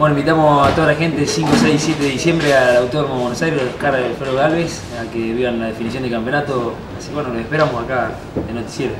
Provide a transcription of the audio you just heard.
Bueno, invitamos a toda la gente 5, 6 7 de diciembre al Autódromo de Buenos Aires, cara de Alfredo Galvez, a que vivan la definición de campeonato. Así que bueno, los esperamos acá en Noticiero.